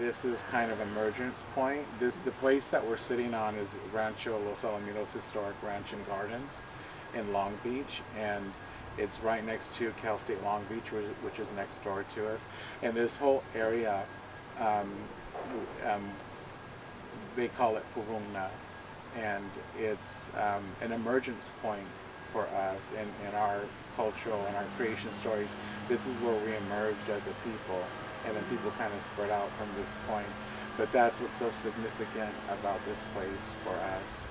this is kind of emergence point. This the place that we're sitting on is Rancho Los Alamitos Historic Ranch and Gardens in Long Beach, and it's right next to Cal State Long Beach, which, is next door to us. And this whole area, um, um, they call it Puvungna, and it's um, an emergence point for us in, in our cultural and our creation stories. This is where we emerged as a people, people kind of spread out from this point. But that's what's so significant about this place for us.